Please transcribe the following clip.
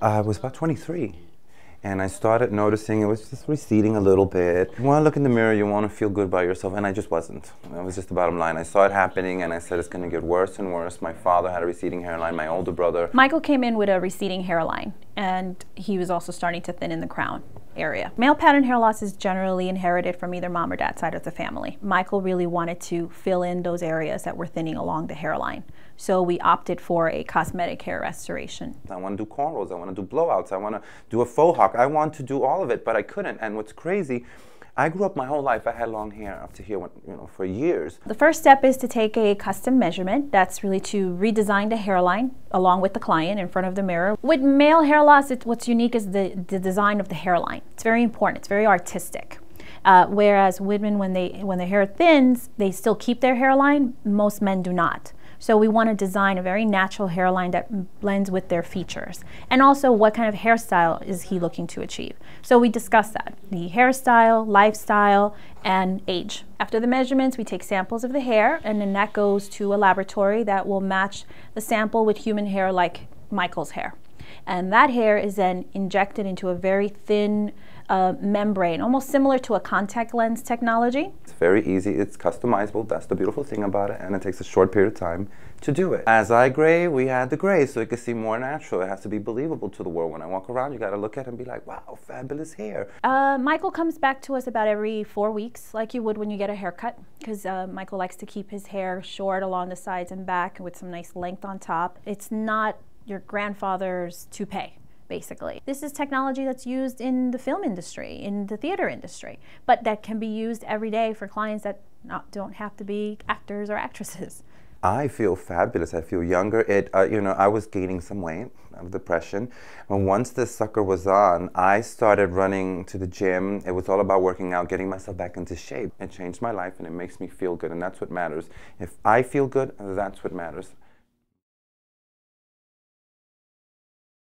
I was about 23 and I started noticing it was just receding a little bit. Want to look in the mirror, you want to feel good about yourself, and I just wasn't. That was just the bottom line. I saw it happening, and I said it's going to get worse and worse. My father had a receding hairline, my older brother. Michael came in with a receding hairline, and he was also starting to thin in the crown area. Male pattern hair loss is generally inherited from either mom or dad side of the family. Michael really wanted to fill in those areas that were thinning along the hairline. So we opted for a cosmetic hair restoration. I want to do cornrows, I want to do blowouts, I want to do a faux hawk. I want to do all of it, but I couldn't. And what's crazy, I grew up my whole life. I had long hair up to here, you know, for years. The first step is to take a custom measurement. That's really to redesign the hairline along with the client in front of the mirror. With male hair loss, it, what's unique is the, the design of the hairline. It's very important. It's very artistic. Uh, whereas women, when they when their hair thins, they still keep their hairline. Most men do not. So we want to design a very natural hairline that blends with their features. And also what kind of hairstyle is he looking to achieve. So we discuss that, the hairstyle, lifestyle, and age. After the measurements, we take samples of the hair and then that goes to a laboratory that will match the sample with human hair like Michael's hair. And that hair is then injected into a very thin uh, membrane, almost similar to a contact lens technology. It's very easy, it's customizable, that's the beautiful thing about it, and it takes a short period of time to do it. As I gray, we add the gray so it can seem more natural. It has to be believable to the world. When I walk around, you gotta look at it and be like, wow, fabulous hair. Uh, Michael comes back to us about every four weeks, like you would when you get a haircut, because uh, Michael likes to keep his hair short along the sides and back with some nice length on top. It's not your grandfather's toupee basically. This is technology that's used in the film industry, in the theater industry, but that can be used every day for clients that not, don't have to be actors or actresses. I feel fabulous. I feel younger. It, uh, you know, I was gaining some weight of depression. And once this sucker was on, I started running to the gym. It was all about working out, getting myself back into shape. It changed my life and it makes me feel good. And that's what matters. If I feel good, that's what matters.